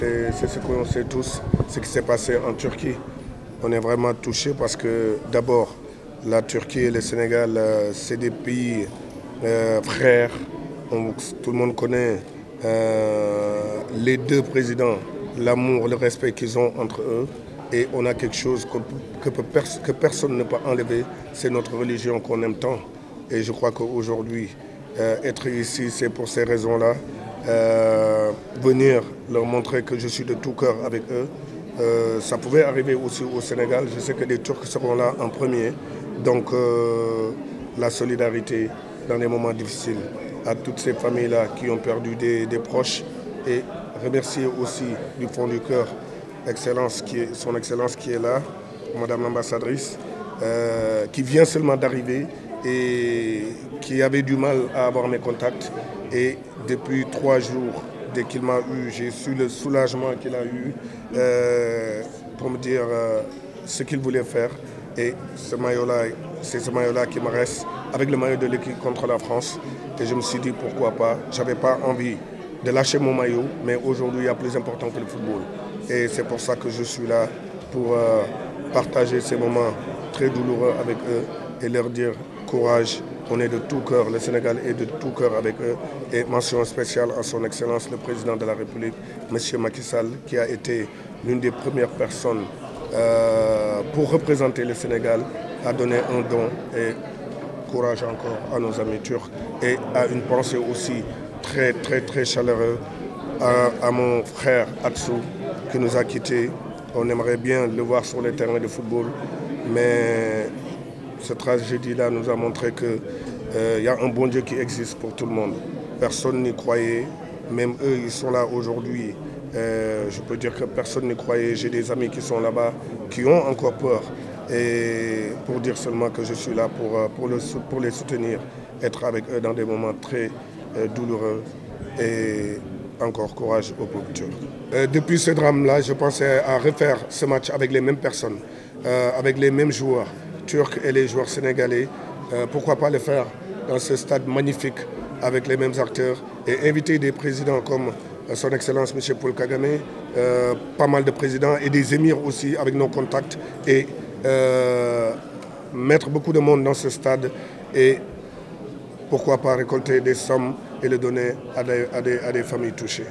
C'est ce qu'on sait tous, ce qui s'est passé en Turquie. On est vraiment touché parce que d'abord, la Turquie et le Sénégal, euh, c'est des pays euh, frères. tout le monde connaît euh, les deux présidents, l'amour, le respect qu'ils ont entre eux. Et on a quelque chose que, que personne ne peut enlever, c'est notre religion qu'on aime tant. Et je crois qu'aujourd'hui, être ici, c'est pour ces raisons-là. Venir leur montrer que je suis de tout cœur avec eux. ça pouvait arriver aussi au Sénégal. Je sais que les Turcs seront là en premier. Donc euh, la solidarité dans les moments difficiles à toutes ces familles-là qui ont perdu des, proches et remercier aussi du fond du cœur excellence qui est, son Excellence qui est là, Madame l'ambassadrice, euh, qui vient seulement d'arriver et qui avait du mal à avoir mes contacts. Et depuis trois jours, dès qu'il m'a eu, j'ai su le soulagement qu'il a eu euh, pour me dire ce qu'il voulait faire. Et ce maillot-là, c'est ce maillot-là qui me reste avec le maillot de l'équipe contre la France. Et je me suis dit pourquoi pas? Je n'avais pas envie de lâcher mon maillot, mais aujourd'hui, il y a plus important que le football. Et c'est pour ça que je suis là pour euh, partager ces moments très douloureux avec eux et leur dire courage. On est de tout cœur, le Sénégal est de tout cœur avec eux. Et mention spéciale à son Excellence le Président de la République, M. Macky Sall, qui a été l'une des premières personnes euh, pour représenter le Sénégal, à donner un don et courage encore à nos amis turcs et à une pensée aussi très très très chaleureuse à, mon frère Atsu qui nous a quittés. On aimerait bien le voir sur les terrains de football, mais cette tragédie-là nous a montré qu'il euh, y a un bon Dieu qui existe pour tout le monde. Personne n'y croyait, même eux, ils sont là aujourd'hui euh, je peux dire que personne ne croyait. J'ai des amis qui sont là-bas, qui ont encore peur. Et pour dire seulement que je suis là pour, euh, pour, le, pour les soutenir, être avec eux dans des moments très douloureux. Et encore courage au peuple depuis ce drame-là, je pensais à refaire ce match avec les mêmes personnes, avec les mêmes joueurs et les joueurs sénégalais. pourquoi pas le faire dans ce stade magnifique avec les mêmes acteurs et inviter des présidents comme son Excellence M. Paul Kagame, euh, pas mal de présidents et des émirs aussi avec nos contacts et euh, mettre beaucoup de monde dans ce stade et pourquoi pas récolter des sommes et les donner à des familles touchées.